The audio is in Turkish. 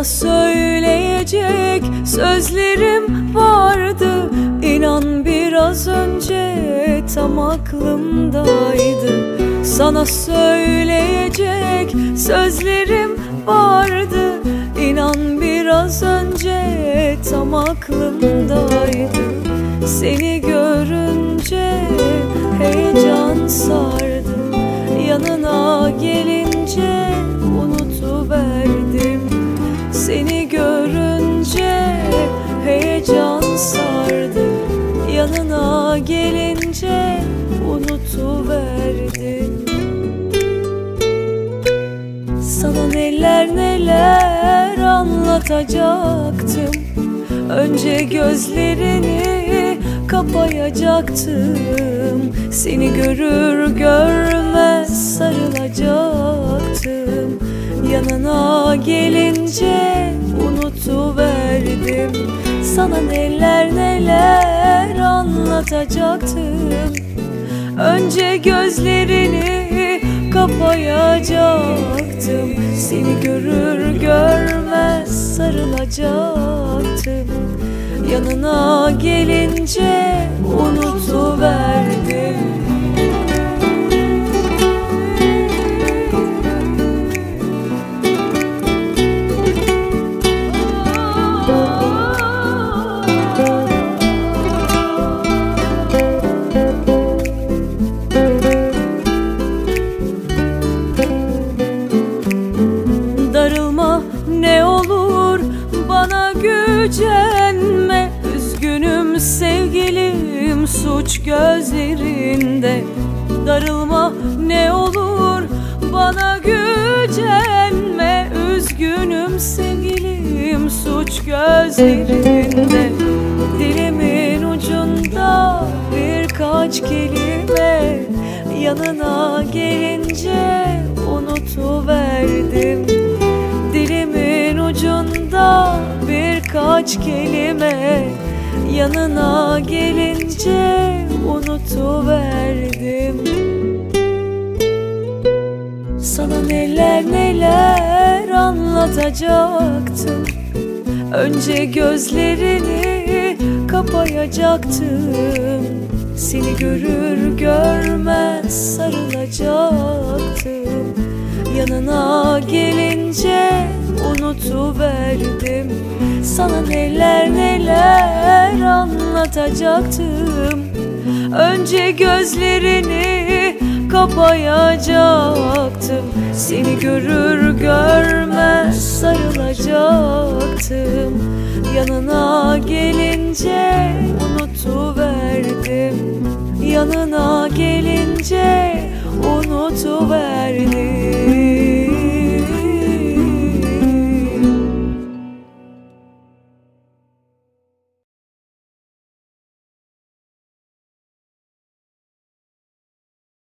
Sana söyleyecek sözlerim vardı. İnan biraz önce tam aklımdaydı. Sana söyleyecek sözlerim vardı. İnan biraz önce tam aklımdaydı. Seni görünce heyecan sardı Yanına gelince unutuverdim Sana neler neler anlatacaktım. Önce gözlerini kapayacaktım. Seni görür görmez sarılacaktım. Yanına gelince unutuverdim Sana neler neler anlatacaktım. Önce gözlerini kapayacaktım. Seni görür görmez sarılacaktım. Yanına gelince unutuverdim bana gücenme. Üzgünüm sevgilim suç gözlerinde. Darılma ne olur bana gücenme. Üzgünüm sevgilim suç gözlerinde birkaç kelime Yanına gelince unutuverdim. Sana neler neler anlatacaktım. Önce gözlerini kapayacaktım. Seni görür görmez sarılacaktım. Yanına gelince unutuverdim. Sana neler neler anlatacaktım. Önce gözlerini kapayacaktım. Seni görür görmez sarılacaktım. Yanına gelince